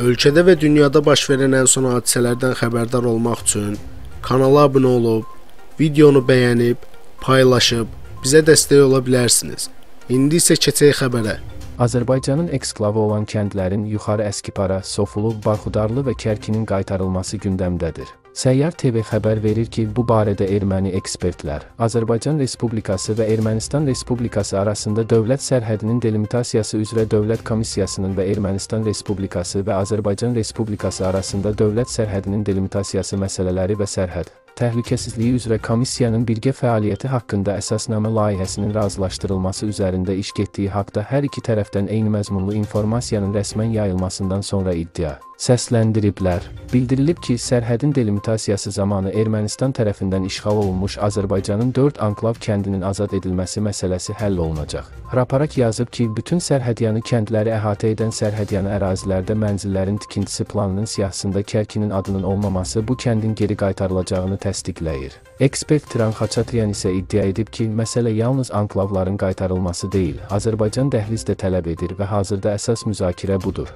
Ölkədə və dünyada baş verən ən son hadisələrdən xəbərdar olmaq üçün kanala abunə olub, videonu bəyənib, paylaşıb bizə dəstək ola bilərsiniz. İndi isə keçək xəbərə. Azərbaycanın eksklavı olan kəndlərin Yuxarı Əskipara, Sofulu, Barxudarlı və Kərkinin qaytarılması gündəmdədir. Səyyar TV xəbər verir ki, bu barədə erməni ekspertlər Azərbaycan Respublikası və Ermənistan Respublikası arasında dövlət sərhədinin delimitasiyası üzrə Dövlət Komissiyasının və Ermənistan Respublikası və Azərbaycan Respublikası arasında dövlət sərhədinin delimitasiyası məsələləri və sərhəd təhlükəsizliyi üzrə komissiyanın birgə fəaliyyəti haqqında əsasnamə layihəsinin razılaşdırılması üzərində iş getdiyi haqqda hər iki tərəfdən eyni məzmunlu informasiyanın rəsmən yayılmasından sonra iddia səsləndiriblər. Bildirilib ki, sərhədin delimitasiyası zamanı Ermənistan tərəfindən işğal olunmuş Azərbaycanın 4 anklav kəndinin azad edilməsi məsələsi həll olunacaq. Raparak yazıb ki, bütün sərhədyanı kəndləri əhatə edən sərhədyanı ərazilərdə mənzillərin tikintisi planının siyahısında Kərkinin adının olmaması bu kəndin geri qaytarılacağını təsdiqləyir. Ekspert Tiran Xaçatryan isə iddia edib ki, məsələ yalnız anklavların qaytarılması deyil, Azərbaycan dəhliz də tələb edir və hazırda əsas müzakirə budur.